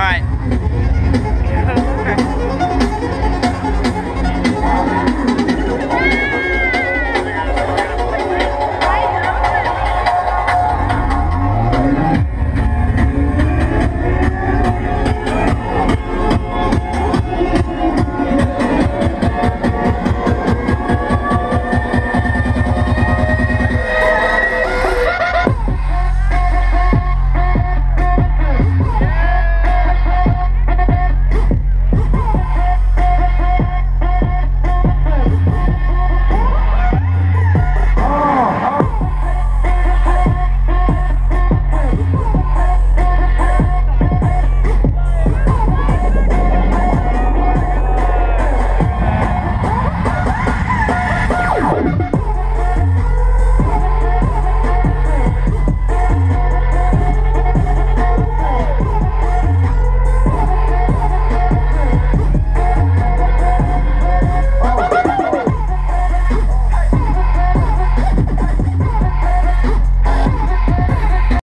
All right.